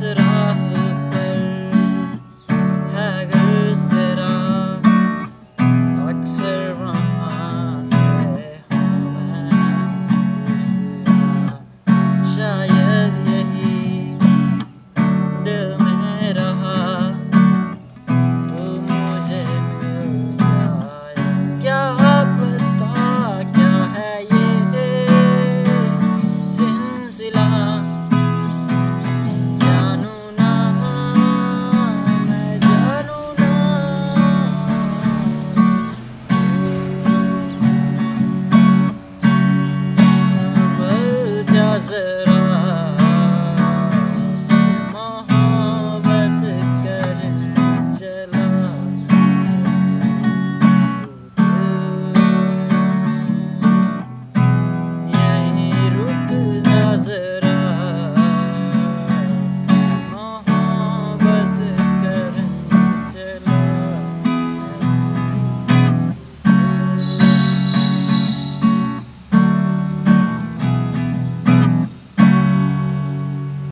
that desert.